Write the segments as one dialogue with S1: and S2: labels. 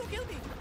S1: Don't kill me!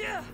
S1: Yeah!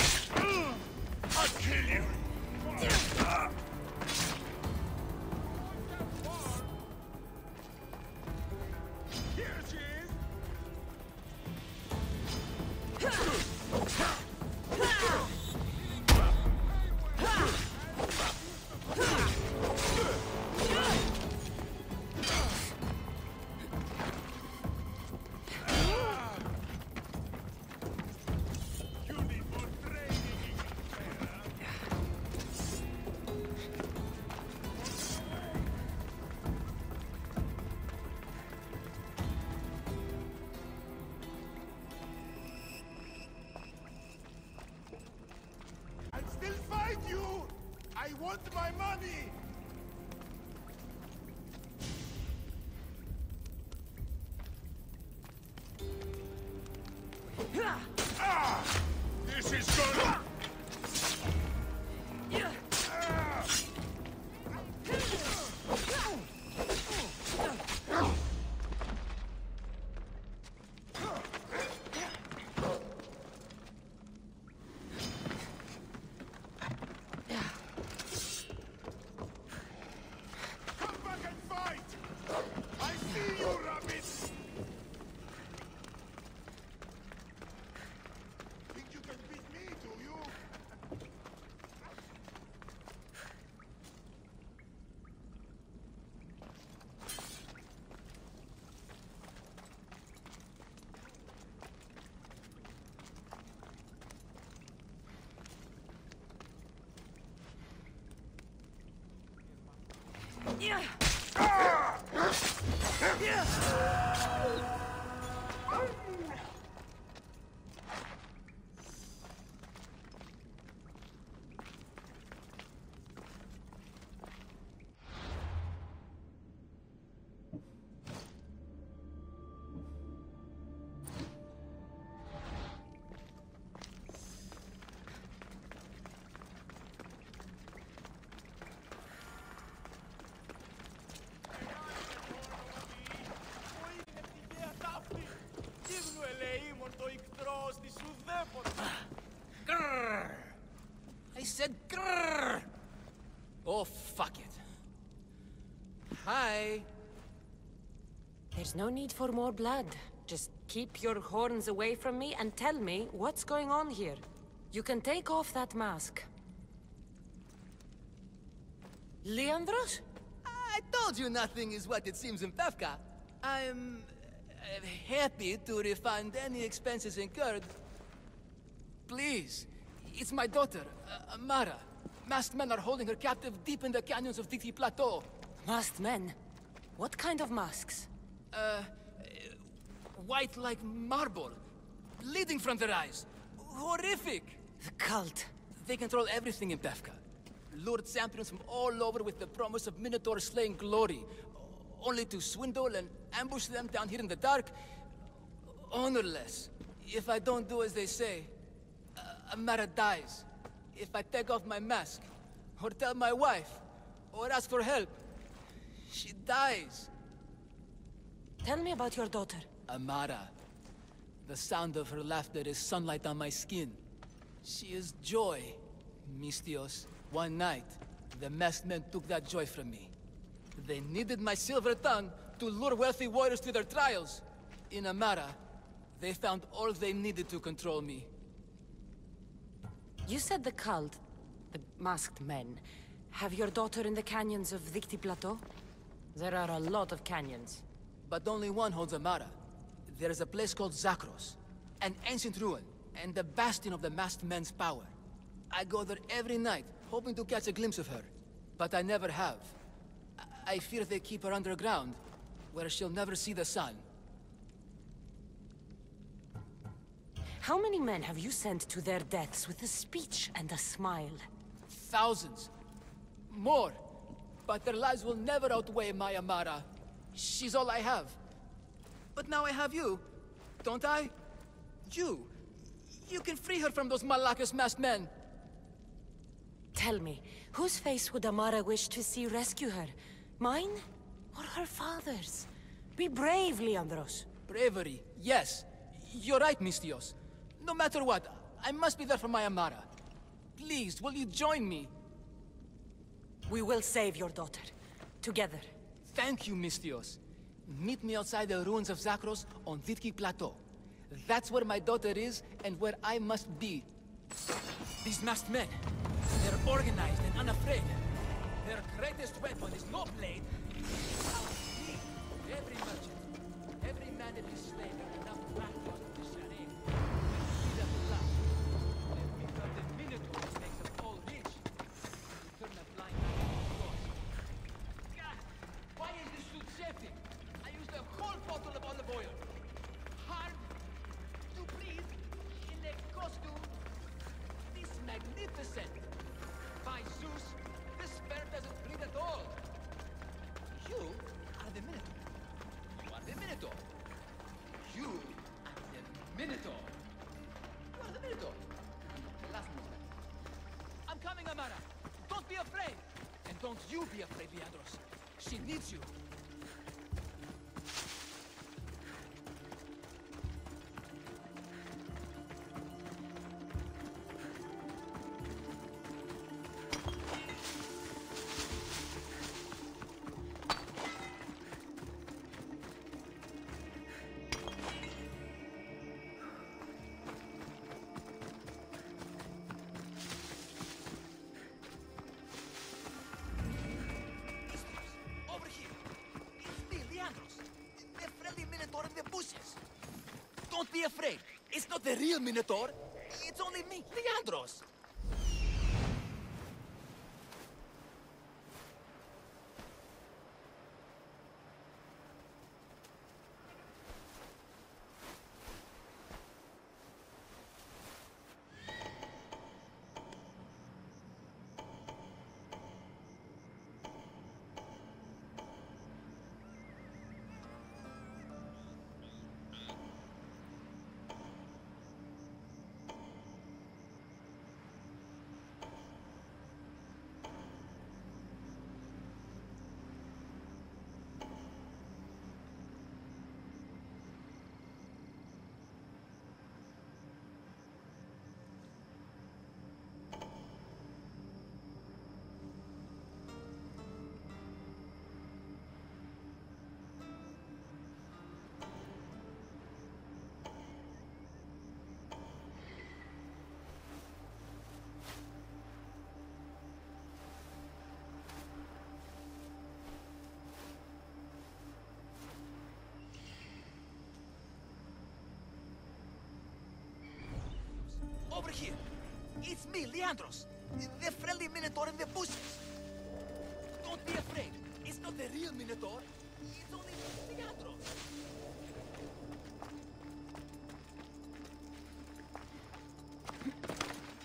S2: Want my money!
S1: Yeah.
S3: Ah!
S4: There's no need for more blood. Just keep your horns away from me and tell me what's going on here. You can take off that mask. Leandros?
S5: I told you nothing is what it seems in Pephka. I'm uh, happy to refund any expenses incurred. Please, it's my daughter, uh, Amara. Masked men are holding her captive deep in the canyons of Dikti Plateau.
S4: Masked men? What kind of masks?
S5: Uh, white like marble, bleeding from their eyes. Horrific!
S4: The cult.
S5: They control everything in Pephka. Lured champions from all over with the promise of Minotaur slaying glory, only to swindle and ambush them down here in the dark. Honorless. If I don't do as they say, uh, Amara dies. If I take off my mask, or tell my wife, or ask for help, she dies.
S4: Tell me about your daughter.
S5: Amara. The sound of her laughter is sunlight on my skin. She is joy, Misthios. One night, the masked men took that joy from me. They needed my silver tongue to lure wealthy warriors to their trials. In Amara, they found all they needed to control me.
S4: You said the cult, the masked men, have your daughter in the canyons of Dikti Plateau? There are a lot of canyons.
S5: But only one holds Amara. There is a place called Zakros, an ancient ruin, and the bastion of the masked men's power. I go there every night, hoping to catch a glimpse of her, but I never have. I- I fear they keep her underground, where she'll never see the sun.
S4: How many men have you sent to their deaths with a speech and a smile?
S5: Thousands. More. But their lives will never outweigh my Amara. She's all I have. But now I have you, don't I? You. You can free her from those Malakas masked men.
S4: Tell me, whose face would Amara wish to see rescue her? Mine? Or her father's? Be brave, Leandros.
S5: Bravery, yes. You're right, Misthios. No matter what, I must be there for my Amara. Please, will you join me?
S4: We will save your daughter. Together.
S5: Thank you, Misthios. Meet me outside the ruins of Zakros on Dikti Plateau. That's where my daughter is and where I must be. These masked men, they're organized and unafraid. Their greatest weapon is no blade. Every merchant, every man in his slave enough practice magnificent. By Zeus, this bear doesn't breathe at all. You are the Minotaur. You are the Minotaur. You are the Minotaur. You are the Minotaur. Last movement. I'm coming, Amara. Don't be afraid. And don't you be afraid, Leandros. She needs you. Afraid. It's not the real Minotaur. It's only me, Leandros. Over here. It's me, Leandros. The friendly Minotaur in the bushes. Don't be afraid. It's not the real Minotaur. It's only Leandros.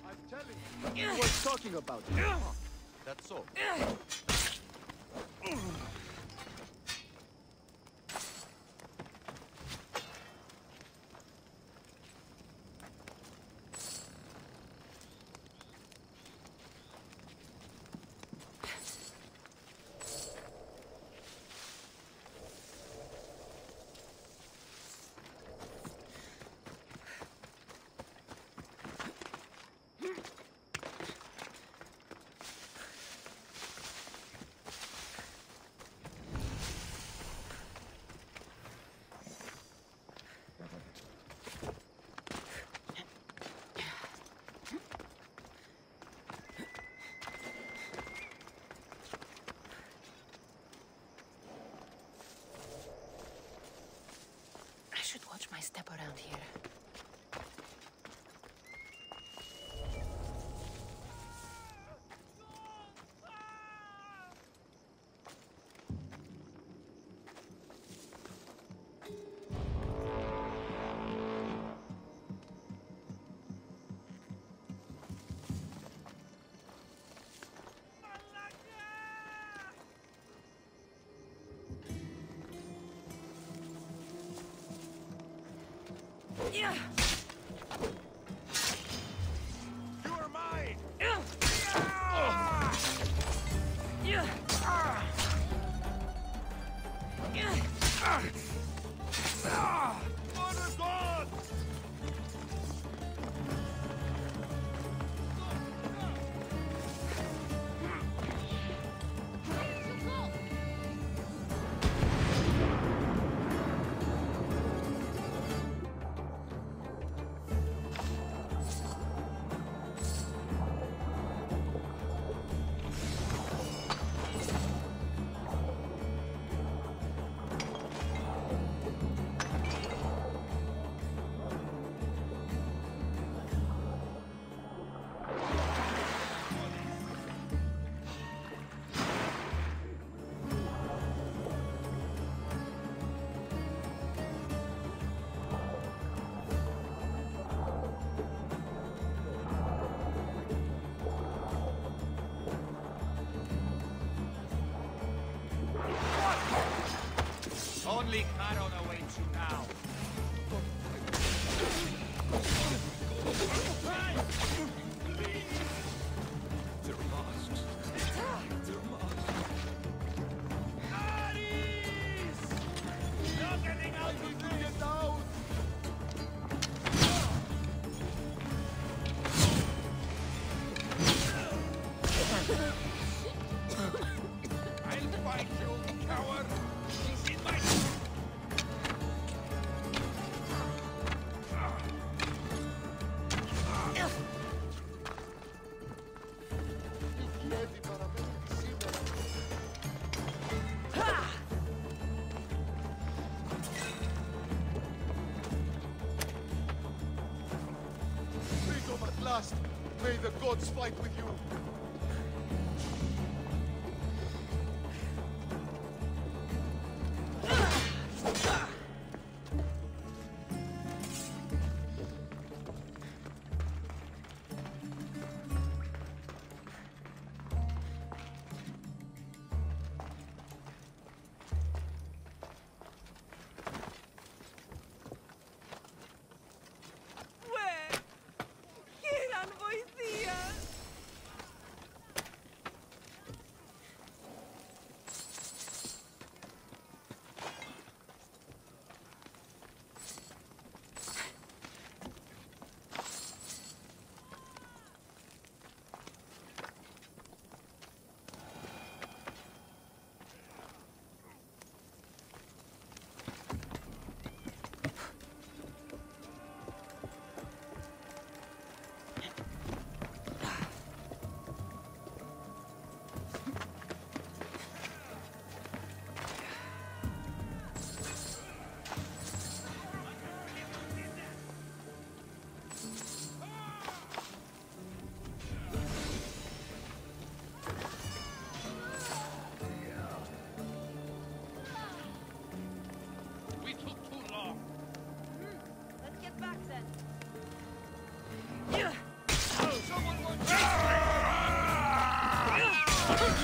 S2: I'm telling you, we were talking about it. That's all. here. Yeah.
S4: May the gods fight with you.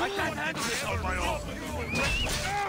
S6: I can't handle this on my own.